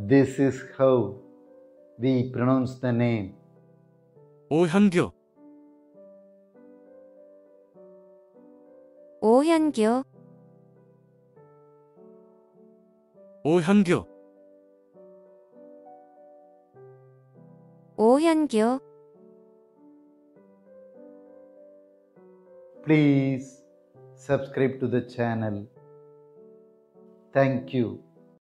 This is how we pronounce the name. 오현규, 오현규, 오현규, 오현규. Please subscribe to the channel. Thank you.